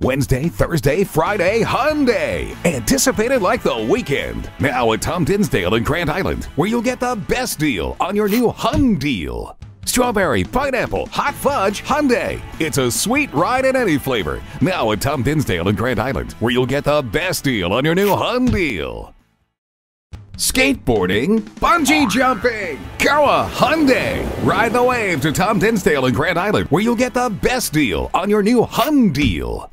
Wednesday, Thursday, Friday, Hyundai. Anticipated like the weekend. Now at Tom Dinsdale in Grand Island, where you'll get the best deal on your new Hyundai deal. Strawberry, pineapple, hot fudge, Hyundai. It's a sweet ride in any flavor. Now at Tom Dinsdale in Grand Island, where you'll get the best deal on your new Hyundai deal. Skateboarding, bungee jumping, Kawa Hyundai. Ride the wave to Tom Dinsdale in Grand Island, where you'll get the best deal on your new Hyundai deal.